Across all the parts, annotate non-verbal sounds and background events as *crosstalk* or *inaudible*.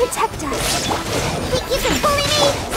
protect us. Think you can bully me?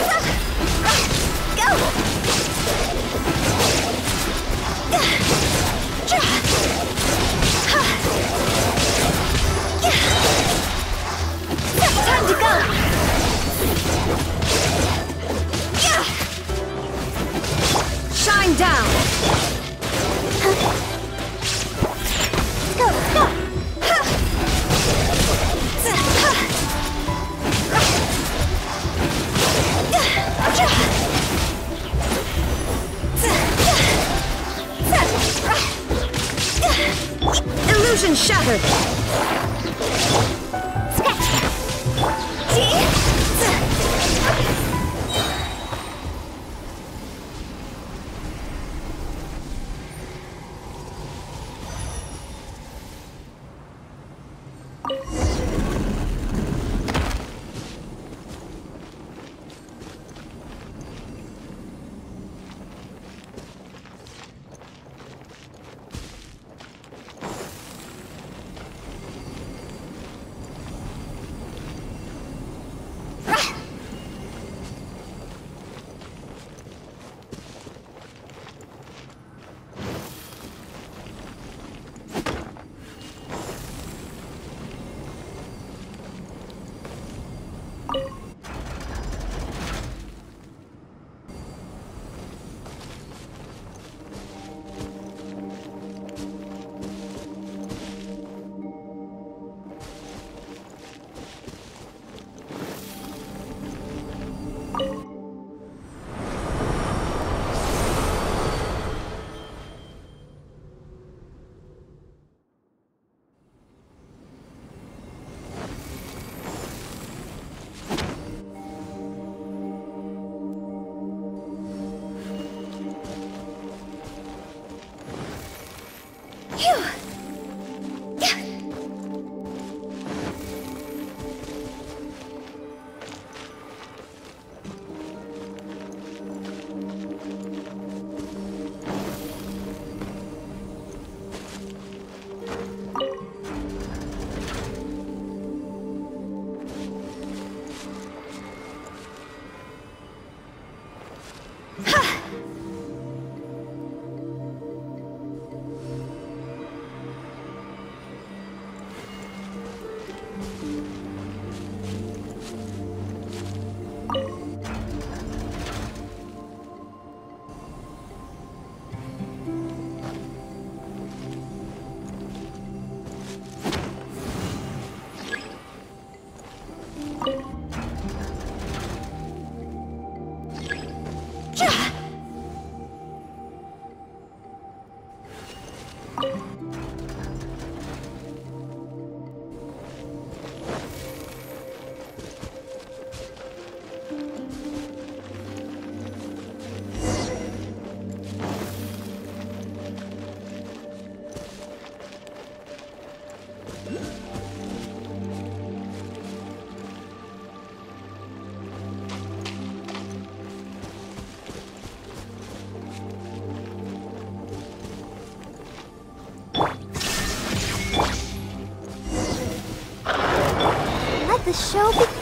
Be...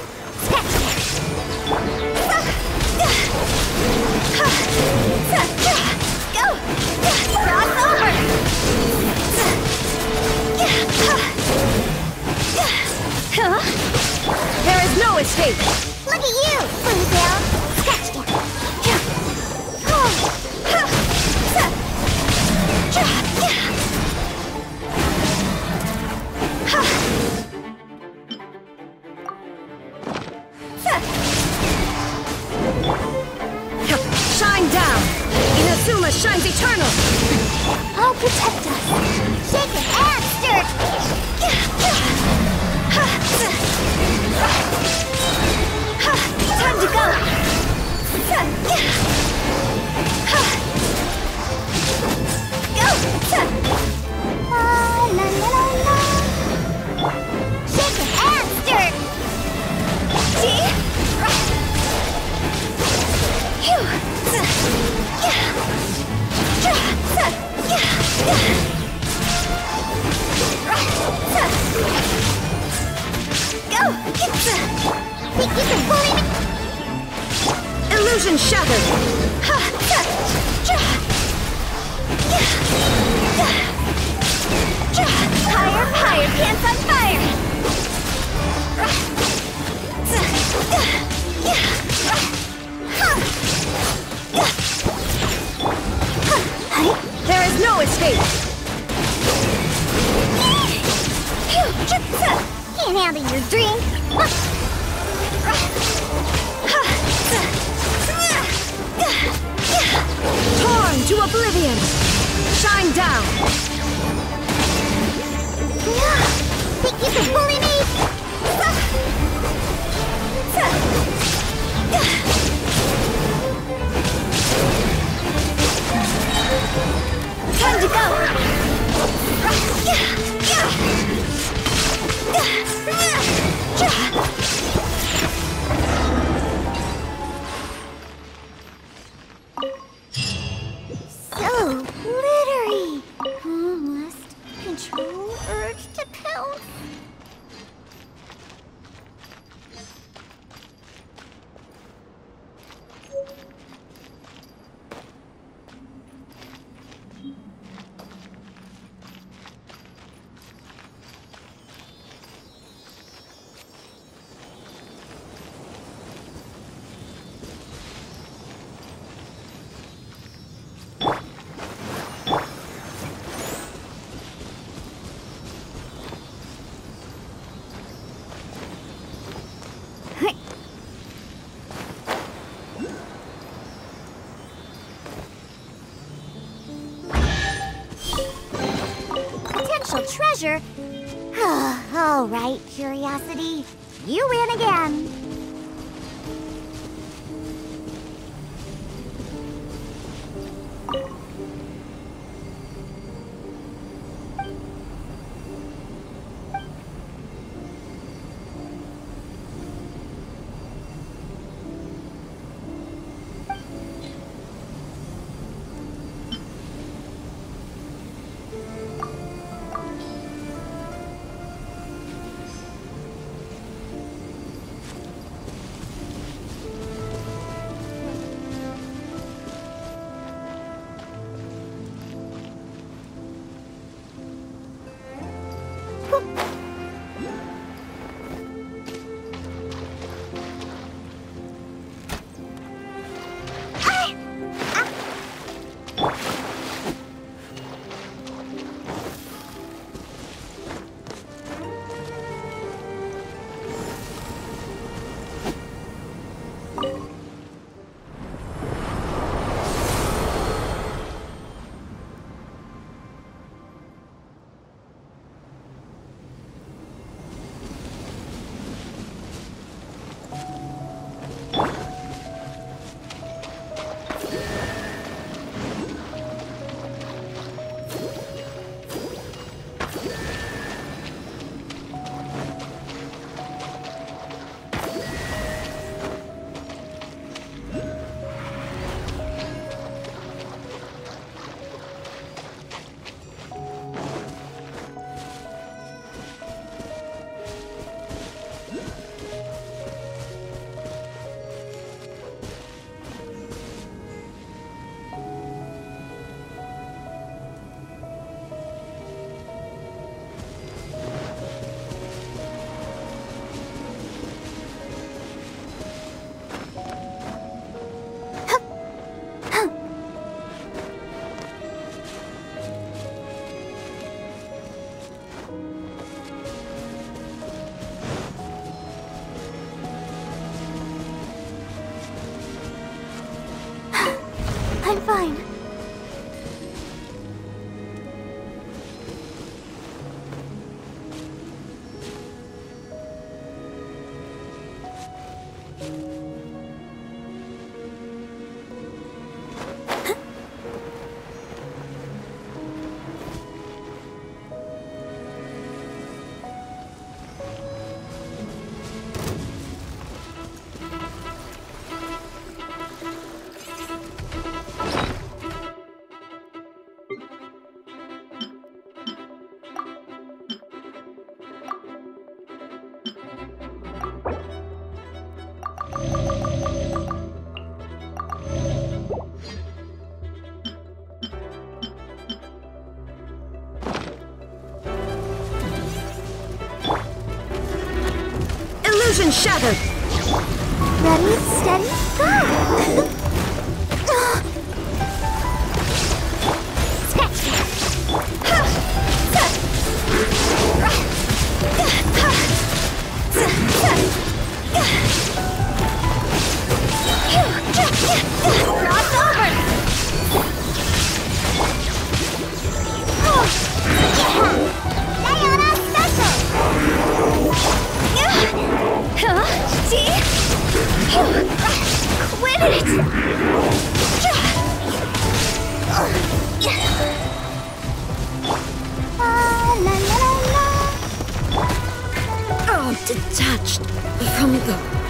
There is no escape! Can't handle your drink! Torn to oblivion! Shine down! Think you can bully me? Time to go! *sighs* All right, curiosity. You win again. Fine. Illusion shattered! Ready, steady, go! *laughs* Quit it! Oh, detached from the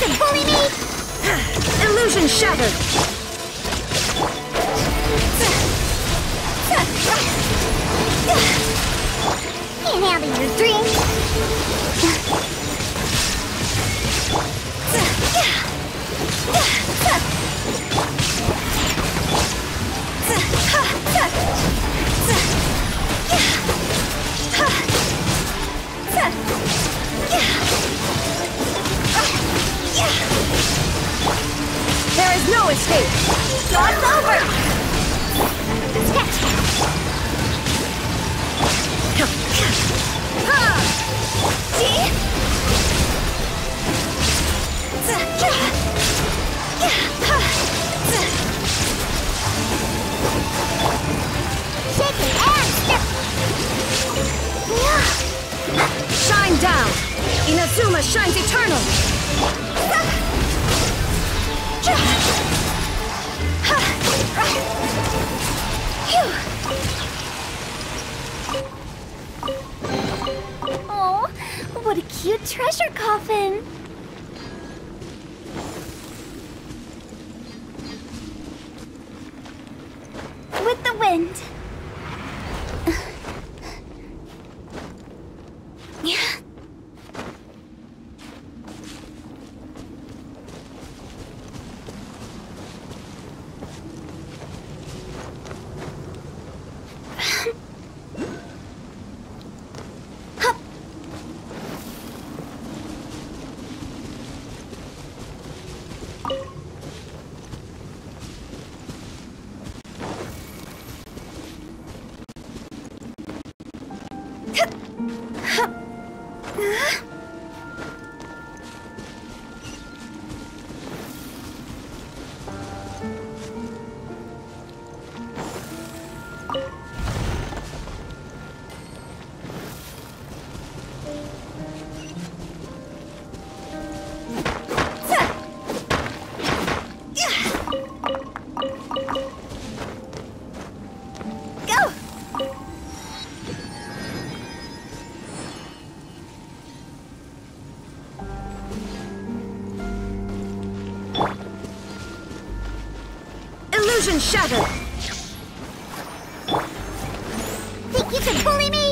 you can bully me? Illusion shattered! Handle your drink. There is no escape! Cross over! Sketch! Wind. Illusion shattered. Think you can bully me?